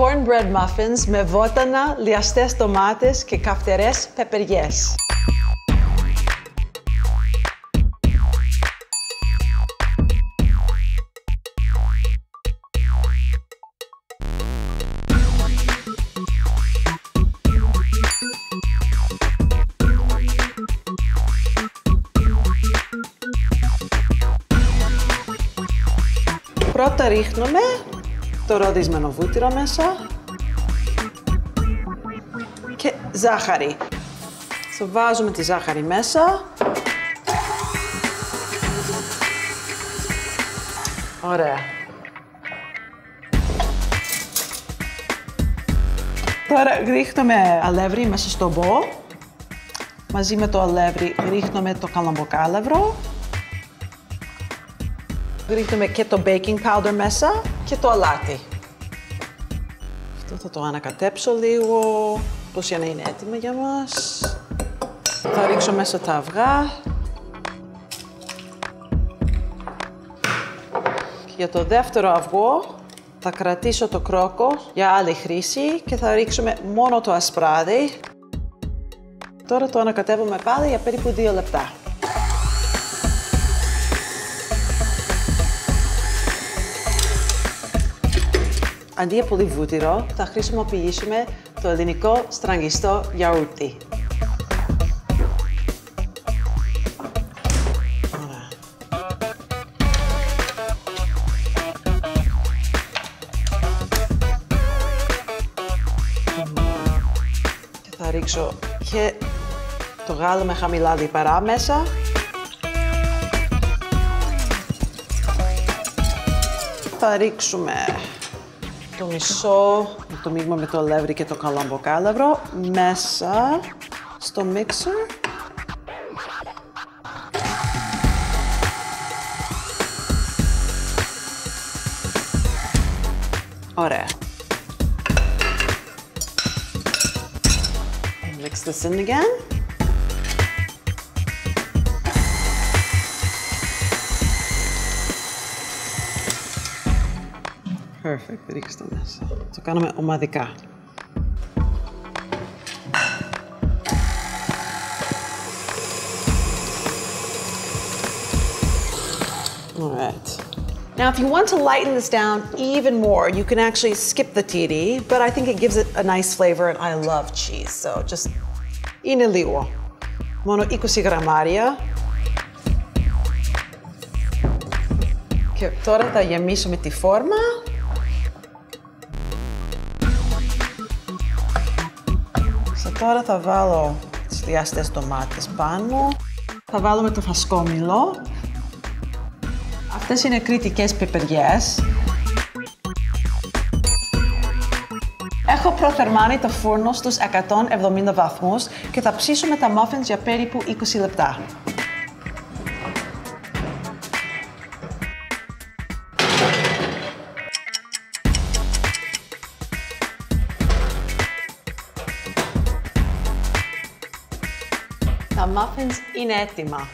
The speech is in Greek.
cornbread muffins με βότανα, λιαστές ντομάτες και καυτερές πεπεριές. Πρώτα ρίχνουμε το ροδισμένο βούτυρο μέσα και ζάχαρη. So, βάζουμε τη ζάχαρη μέσα. Ωραία. Τώρα ρίχνουμε αλεύρι μέσα στο μπολ. Μαζί με το αλεύρι ρίχνουμε το καλαμποκάλευρο. Ρίχνουμε και το baking powder μέσα και το αλάτι. Αυτό θα το ανακατέψω λίγο, πώς για να είναι έτοιμο για μας. Θα ρίξω μέσα τα αυγά. Και για το δεύτερο αυγό θα κρατήσω το κρόκο για άλλη χρήση και θα ρίξουμε μόνο το ασπράδι. Τώρα το ανακατεύουμε πάλι για περίπου δύο λεπτά. Αντί για πολύ βούτυρο, θα χρησιμοποιήσουμε το ελληνικό στραγγιστό γιαούρτι. Ωραία. Και θα ρίξω και το γάλα με χαμηλά λιπαρά μέσα. Θα ρίξουμε το μισό, το μείγμα με το αλεύρι και το καλαμποκάλευρο μέσα στο μίξερ. Ωραία. Mix this in again. Perfect, ρίξτε το μέσα. Το κάνουμε ομαδικά. All right. Now, if you want to lighten this down even more, you can actually skip the tiri, but I think it gives it a nice flavor, and I love cheese, so just είναι λίγο. Μόνο 20 γραμμάρια. Και τώρα θα γεμίσουμε τη φόρμα. Τώρα θα βάλω τις λιαστές ντομάτες πάνω. Θα βάλουμε το φασκόμηλο. Αυτές είναι κριτικές πεπεριές. Έχω προθερμάνει το φούρνο στους 170 βαθμούς και θα ψήσουμε τα muffins για περίπου 20 λεπτά. Muffins είναι έτοιμα.